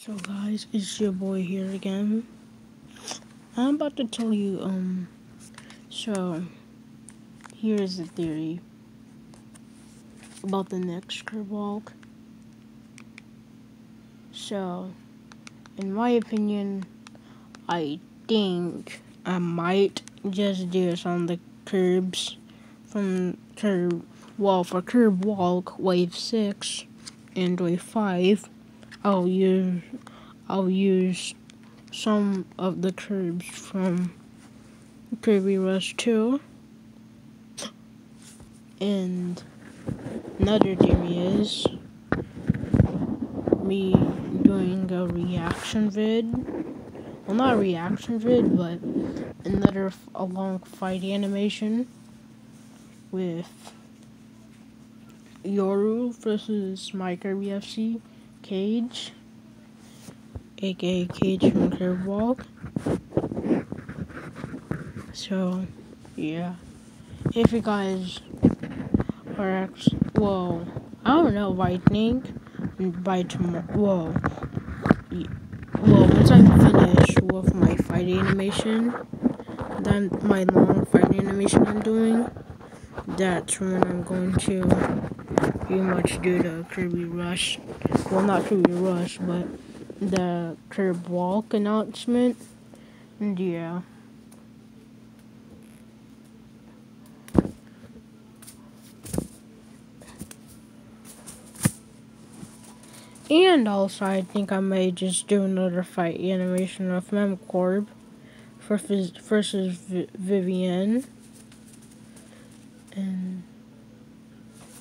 So guys, it's your boy here again. I'm about to tell you, um, so, here's the theory about the next curb walk. So, in my opinion, I think I might just do this on the curbs from curb, well, for curb walk, wave 6 and wave 5. I'll use I'll use some of the curbs from Kirby Rush 2 and another theory is me doing a reaction vid. Well not a reaction vid but another a long fight animation with Yoru versus my Kirby FC Kaige, aka Kaige from Curb Walk. So, yeah. If you guys are actually, well, I don't know, think by tomorrow, well, well, once I finish with my fight animation, then my long fight animation I'm doing, that's when I'm going to pretty much do the Kirby Rush well, not Kirby Rush, but the Curb Walk announcement. And yeah. And also, I think I may just do another fight animation of Mem Korb versus Vivian. And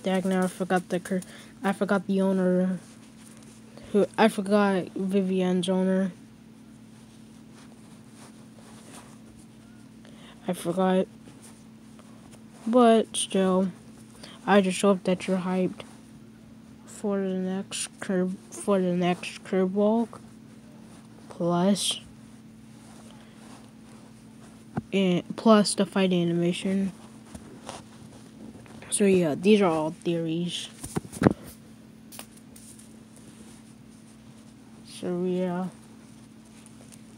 dag now I forgot the I forgot the owner who I forgot Vivian's owner. I forgot. But still, I just hope that you're hyped for the next curb for the next curb walk. Plus and plus the fight animation. So yeah, these are all theories. So yeah.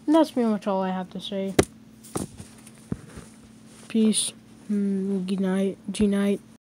And that's pretty much all I have to say. Peace. Mm, good night. Good night.